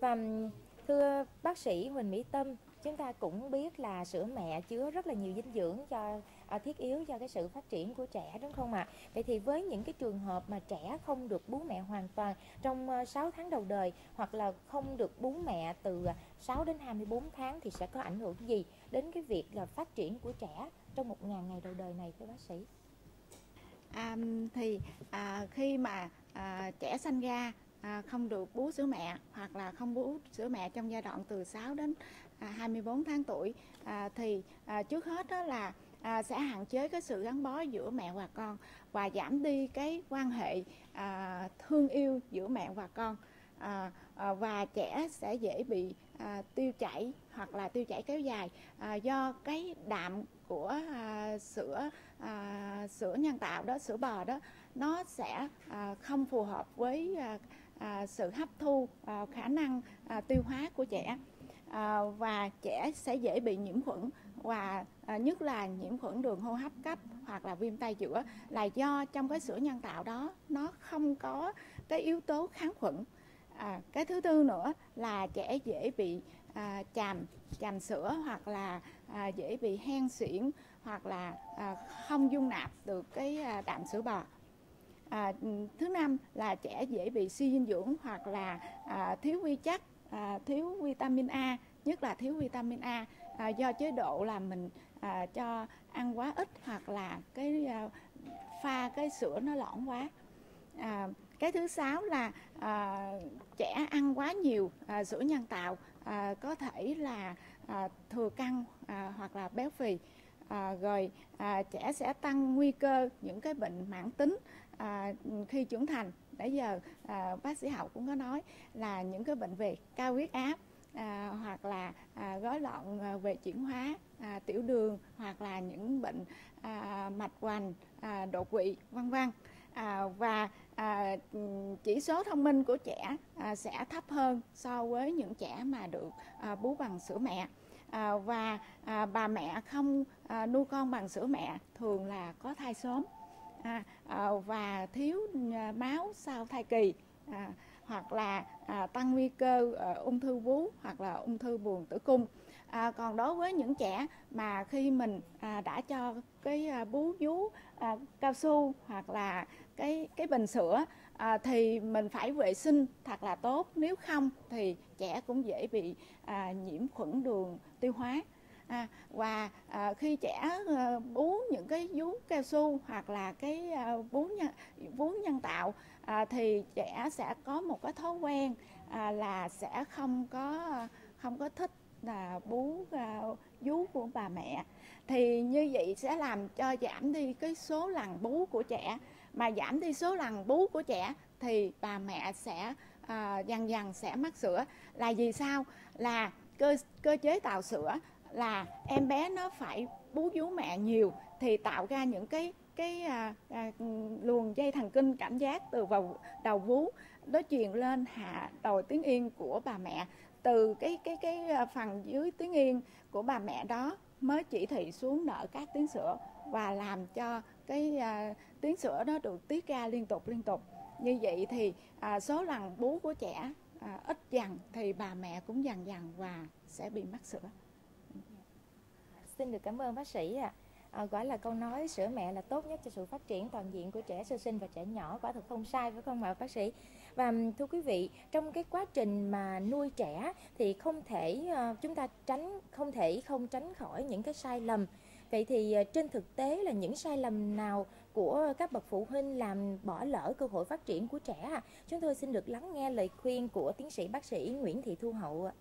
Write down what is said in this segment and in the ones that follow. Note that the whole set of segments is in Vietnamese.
và thưa bác sĩ Huỳnh Mỹ Tâm chúng ta cũng biết là sữa mẹ chứa rất là nhiều dinh dưỡng cho à, thiết yếu cho cái sự phát triển của trẻ đúng không ạ? Vậy thì với những cái trường hợp mà trẻ không được bú mẹ hoàn toàn trong 6 tháng đầu đời hoặc là không được bú mẹ từ à, 6 đến 24 tháng thì sẽ có ảnh hưởng gì đến cái việc là phát triển của trẻ trong một ngàn ngày đầu đời này thưa bác sĩ? À, thì à, khi mà à, trẻ sanh ra à, không được bú sữa mẹ hoặc là không bú sữa mẹ trong giai đoạn từ 6 đến à, 24 tháng tuổi. À, thì à, trước hết đó là à, sẽ hạn chế cái sự gắn bó giữa mẹ và con và giảm đi cái quan hệ à, thương yêu giữa mẹ và con. À, à, và trẻ sẽ dễ bị à, tiêu chảy hoặc là tiêu chảy kéo dài à, do cái đạm của à, sữa à, sữa nhân tạo đó sữa bò đó nó sẽ à, không phù hợp với à, à, sự hấp thu à, khả năng à, tiêu hóa của trẻ. À, và trẻ sẽ dễ bị nhiễm khuẩn và à, nhất là nhiễm khuẩn đường hô hấp cấp hoặc là viêm tay giữa là do trong cái sữa nhân tạo đó nó không có cái yếu tố kháng khuẩn. À, cái thứ tư nữa là trẻ dễ bị à, chàm chàm sữa hoặc là à, dễ bị hen suyễn hoặc là à, không dung nạp được cái à, đạm sữa bò à, thứ năm là trẻ dễ bị suy dinh dưỡng hoặc là à, thiếu vi chất à, thiếu vitamin A nhất là thiếu vitamin A. À, do chế độ là mình à, cho ăn quá ít hoặc là cái à, pha cái sữa nó lỏng quá. À, cái thứ sáu là à, trẻ ăn quá nhiều à, sữa nhân tạo à, có thể là à, thừa cân à, hoặc là béo phì à, rồi à, trẻ sẽ tăng nguy cơ những cái bệnh mãn tính à, khi trưởng thành. Nãy giờ à, bác sĩ hậu cũng có nói là những cái bệnh về cao huyết áp à, hoặc là à, rối loạn à, về chuyển hóa à, tiểu đường hoặc là những bệnh à, mạch vành à, đột quỵ vân vân. À, và à, chỉ số thông minh của trẻ à, sẽ thấp hơn so với những trẻ mà được à, bú bằng sữa mẹ à, và à, bà mẹ không à, nuôi con bằng sữa mẹ thường là có thai sớm. À, à, và thiếu à, máu sau thai kỳ. À, hoặc là à, tăng nguy cơ à, ung thư vú hoặc là ung thư buồng tử cung. À, còn đối với những trẻ mà khi mình à, đã cho cái à, bú vú à, cao su hoặc là cái cái bình sữa à, thì mình phải vệ sinh thật là tốt. Nếu không thì trẻ cũng dễ bị à, nhiễm khuẩn đường tiêu hóa. À, và à, khi trẻ ờ, à, bú những cái vú cao su hoặc là cái à, bú nhân vú nhân tạo à, thì trẻ sẽ có một cái thói quen à, là sẽ không có không có thích là bú à, vú của bà mẹ. Thì như vậy sẽ làm cho giảm đi cái số lần bú của trẻ mà giảm đi số lần bú của trẻ thì bà mẹ sẽ à, dần dần sẽ mắc sữa. Là vì sao? Là cơ cơ chế tạo sữa là em bé nó phải bú vú mẹ nhiều thì tạo ra những cái cái à, à, luồng dây thần kinh cảm giác từ vào đầu vú. Nó truyền lên hạ đồi tiếng yên của bà mẹ. Từ cái cái cái à, phần dưới tiếng yên của bà mẹ đó mới chỉ thị xuống nở các tiếng sữa và làm cho cái à, tiếng sữa nó được tiết ra liên tục liên tục. Như vậy thì à, số lần bú của trẻ à, ít dần thì bà mẹ cũng dần dần và sẽ bị mắc sữa. Xin được cảm ơn bác sĩ ạ. À. à, gọi là câu nói sữa mẹ là tốt nhất cho sự phát triển toàn diện của trẻ sơ sinh và trẻ nhỏ quả thực không sai phải không ạ bác sĩ? Và thưa quý vị trong cái quá trình mà nuôi trẻ thì không thể ờ, chúng ta tránh không thể không tránh khỏi những cái sai lầm vậy thì ờ, trên thực tế là những sai lầm nào của các bậc phụ huynh làm bỏ lỡ cơ hội phát triển của trẻ chúng tôi xin được lắng nghe lời khuyên của tiến sĩ bác sĩ Nguyễn Thị Thu Hậu ạ.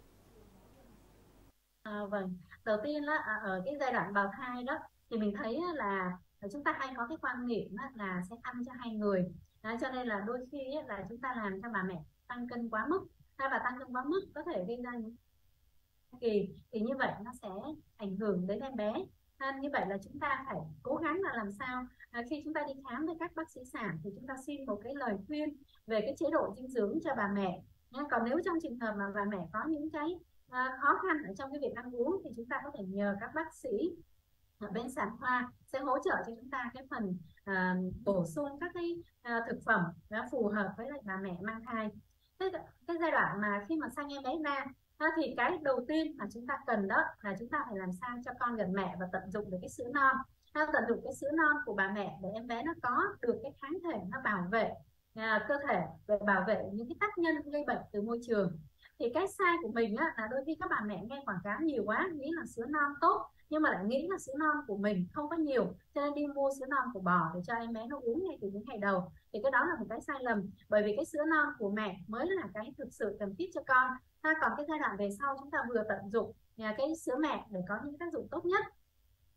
À, vâng, đầu tiên là ở cái giai đoạn bào thai đó thì mình thấy là à, chúng ta hay có cái quan niệm là sẽ ăn cho hai người. Đó, cho nên là đôi khi là chúng ta làm cho bà mẹ tăng cân quá mức. Hay và tăng cân quá mức có thể gây ra những kỳ. Thì như vậy nó sẽ ảnh hưởng đến em bé à, như vậy là chúng ta phải cố gắng là làm sao à, khi chúng ta đi khám với các bác sĩ sản thì chúng ta xin một cái lời khuyên về cái chế độ dinh dưỡng cho bà mẹ Nha. còn nếu trong trường hợp mà bà mẹ có những cái à, khó khăn ở trong cái việc ăn uống thì chúng ta có thể nhờ các bác sĩ ở bên sản khoa sẽ hỗ trợ cho chúng ta cái phần à, bổ sung các cái à, thực phẩm đã phù hợp với lại bà mẹ mang thai cái, cái giai đoạn mà khi mà sanh em bé ra Ờ, thì cái đầu tiên mà chúng ta cần đó là chúng ta phải làm sao cho con gần mẹ và tận dụng được cái sữa non. Tận dụng cái sữa non của bà mẹ để em bé nó có được cái kháng thể nó bảo vệ à, cơ thể để bảo vệ những cái tác nhân gây bệnh từ môi trường. Thì cái sai của mình á, là đôi khi các bà mẹ nghe quảng cáo nhiều quá nghĩ là sữa non tốt nhưng mà lại nghĩ là sữa non của mình không có nhiều cho nên đi mua sữa non của bò để cho em bé nó uống ngay từ những ngày đầu. Thì cái đó là một cái sai lầm bởi vì cái sữa non của mẹ mới là cái thực sự cần thiết cho con. Ta còn cái giai đoạn về sau chúng ta vừa tận dụng nhà cái sữa mẹ để có những tác dụng tốt nhất.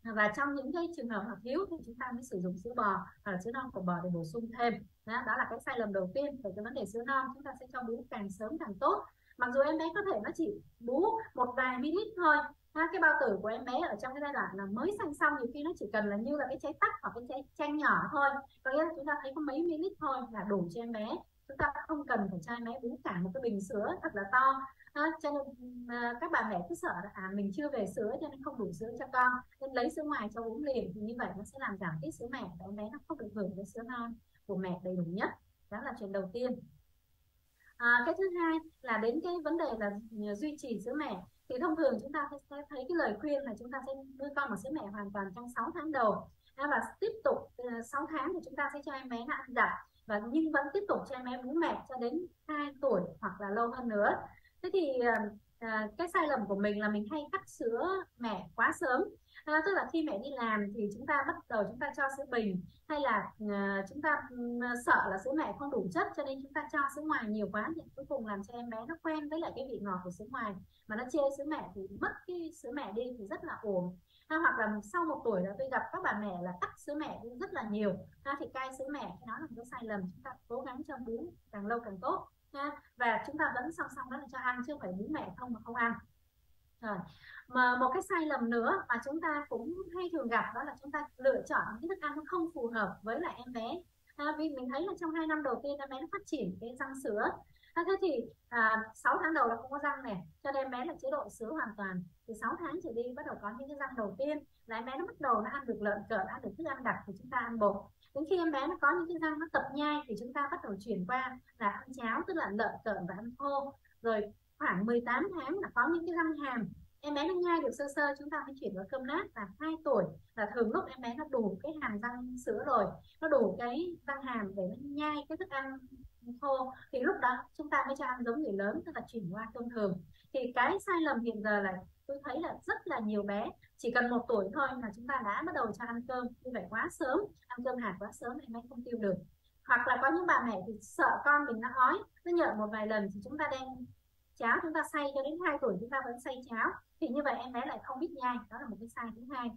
Và trong những cái trường hợp mà thiếu thì chúng ta mới sử dụng sữa bò hoặc sữa non của bò để bổ sung thêm. Đó, đó là cái sai lầm đầu tiên về cái vấn đề sữa non. Chúng ta sẽ cho bú càng sớm càng tốt. Mặc dù em bé có thể nó chỉ bú một vài ml thôi ha, cái bao tử của em bé ở trong cái giai đoạn là mới sanh xong nhiều khi nó chỉ cần là như là cái trái tắc hoặc cái trái chanh nhỏ thôi. Có nghĩa là chúng ta thấy có mấy ml thôi là đủ cho em bé. Chúng ta không cần phải cho em bé uống cả một cái bình sữa thật là to. Ha, cho nên à, các bà mẹ cứ sợ là à mình chưa về sữa cho nên không đủ sữa cho con. Nên lấy sữa ngoài cho uống liền thì như vậy nó sẽ làm giảm tiết sữa mẹ và em bé nó không được hưởng cái sữa non của mẹ đầy đủ nhất. Đó là chuyện đầu tiên. À, cái thứ hai là đến cái vấn đề là à, duy trì sữa mẹ thì thông thường chúng ta sẽ thấy cái lời khuyên là chúng ta sẽ nuôi con bằng sữa mẹ hoàn toàn trong 6 tháng đầu. Và tiếp tục ờ, 6 tháng thì chúng ta sẽ cho em bé ăn dặm và nhưng vẫn tiếp tục cho em bé bú mẹ cho đến 2 tuổi hoặc là lâu hơn nữa. Thế thì ờ, à, cái sai lầm của mình là mình hay cắt sữa mẹ quá sớm. À, tức là khi mẹ đi làm thì chúng ta bắt đầu chúng ta cho sữa bình hay là à, chúng ta à, sợ là sữa mẹ không đủ chất cho nên chúng ta cho sữa ngoài nhiều quá thì cuối cùng làm cho em bé nó quen với lại cái vị ngọt của sữa ngoài. Mà nó chê sữa mẹ thì mất cái sữa mẹ đi thì rất là ổn. À, hoặc là sau một tuổi là tôi gặp các bà mẹ là cắt sữa mẹ rất là nhiều. À, thì cai sữa mẹ nó là một cái sai lầm chúng ta cố gắng cho bú càng lâu càng tốt và chúng ta vẫn song song đó là cho ăn chứ không phải bú mẹ không mà không ăn. Rồi. Mà một cái sai lầm nữa mà chúng ta cũng hay thường gặp đó là chúng ta lựa chọn cái thức ăn nó không phù hợp với lại em bé. À, vì mình thấy là trong hai năm đầu tiên em bé nó phát triển cái răng sữa à, thế thì à, 6 tháng đầu là không có răng này. Cho nên bé là chế độ sữa hoàn toàn. Từ 6 tháng trở đi bắt đầu có những cái răng đầu tiên. Là em bé nó bắt đầu nó ăn được lợn cợn ăn được thức ăn đặc thì chúng ta ăn bột. Đến khi em bé nó có những cái răng nó tập nhai thì chúng ta bắt đầu chuyển qua là ăn cháo tức là lợn cợn và ăn khô. Rồi khoảng 18 tháng là có những cái răng hàm. Em bé nó nhai được sơ sơ chúng ta mới chuyển vào cơm nát và 2 tuổi. Là thường lúc em bé nó đủ cái hàm răng sữa rồi. Nó đủ cái răng hàm để nó nhai cái thức ăn thô. Thì lúc đó chúng ta mới cho ăn giống người lớn tức là chuyển qua cơm thường. Thì cái sai lầm hiện giờ là tôi thấy là rất là nhiều bé chỉ cần một tuổi thôi là chúng ta đã bắt đầu cho ăn cơm. Như vậy quá sớm ăn cơm hạt quá sớm em bé không tiêu được. Hoặc là có những bà mẹ thì sợ con mình nó ói nó nhợn một vài lần thì chúng ta đem cháo chúng ta xay cho đến 2 tuổi chúng ta vẫn xay cháo. Thì như vậy em bé lại không biết nhai đó là một cái sai thứ hai.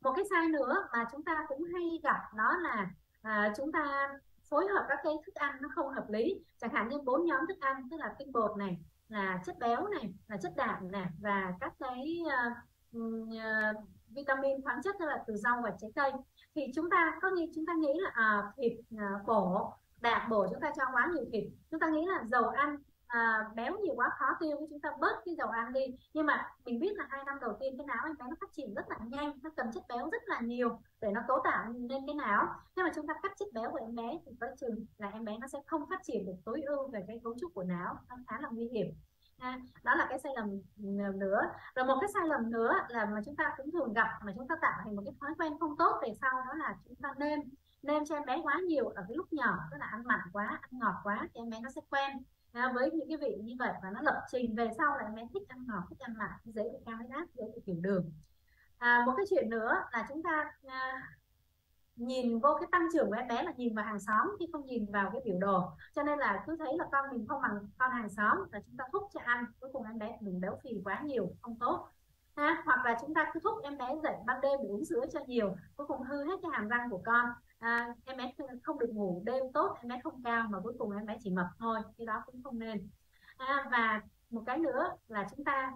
Một cái sai nữa mà chúng ta cũng hay gặp đó là à, chúng ta phối hợp các cái thức ăn nó không hợp lý. Chẳng hạn như bốn nhóm thức ăn tức là tinh bột này là chất béo này là chất đạm này và các cái uh, uh, vitamin khoáng chất tức là từ rau và trái cây. Thì chúng ta có nghĩ chúng ta nghĩ là à, thịt à, bổ đạm bổ chúng ta cho quá nhiều thịt. Chúng ta nghĩ là dầu ăn à, béo nhiều quá khó tiêu chúng ta bớt cái dầu ăn đi. Nhưng mà mình biết là hai năm đầu tiên cái não em bé nó phát triển rất là nhanh nó cần chất béo rất là nhiều để nó cấu tạo nên cái não. Nhưng mà chúng ta cắt chất béo của em bé thì có chừng là em bé nó sẽ không phát triển được tối ưu về cái cấu trúc của não nó khá là nguy hiểm. À, đó là cái sai lầm ừ, nữa. Rồi một cái sai lầm nữa là mà chúng ta cũng thường gặp mà chúng ta tạo thành một cái thói quen không tốt về sau đó là chúng ta nêm. Nêm cho em bé quá nhiều ở cái lúc nhỏ tức là ăn mặn quá ăn ngọt quá thì em bé nó sẽ quen à, với những cái vị như vậy và nó lập trình về sau là em bé thích ăn ngọt thích ăn mặn dễ bị cao huyết áp dễ bị tiểu đường. À, một cái chuyện nữa là chúng ta à, nhìn vô cái tăng trưởng của em bé là nhìn vào hàng xóm chứ không nhìn vào cái biểu đồ. Cho nên là cứ thấy là con mình không bằng con hàng xóm là chúng ta thúc cho ăn cuối cùng em bé mình béo phì quá nhiều không tốt. Ha hoặc là chúng ta cứ thúc em bé dậy ban đêm để uống sữa cho nhiều cuối cùng hư hết cái hàm răng của con à, em bé không được ngủ đêm tốt em bé không cao mà cuối cùng em bé chỉ mập thôi cái đó cũng không nên. À, và một cái nữa là chúng ta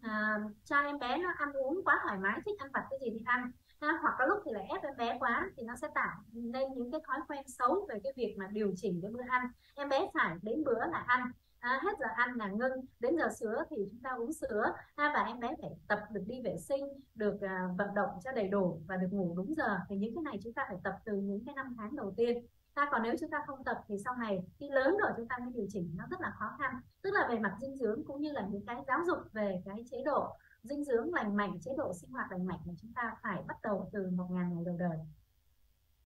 à, cho em bé nó ăn uống quá thoải mái thích ăn vặt cái gì thì ăn. À, hoặc có lúc thì lại ép em bé quá thì nó sẽ tạo nên những cái thói quen xấu về cái việc mà điều chỉnh cái bữa ăn. Em bé phải đến bữa là ăn à, hết giờ ăn là ngưng. Đến giờ sữa thì chúng ta uống sữa. Ha, và em bé phải tập được đi vệ sinh được à, vận động cho đầy đủ và được ngủ đúng giờ. Thì những cái này chúng ta phải tập từ những cái năm tháng đầu tiên. Ta còn nếu chúng ta không tập thì sau này khi lớn rồi chúng ta mới điều chỉnh nó rất là khó khăn. Tức là về mặt dinh dưỡng cũng như là những cái giáo dục về cái chế độ dinh dưỡng lành mạnh chế độ sinh hoạt lành mạnh mà chúng ta phải bắt đầu từ một ngàn ngày đầu đời.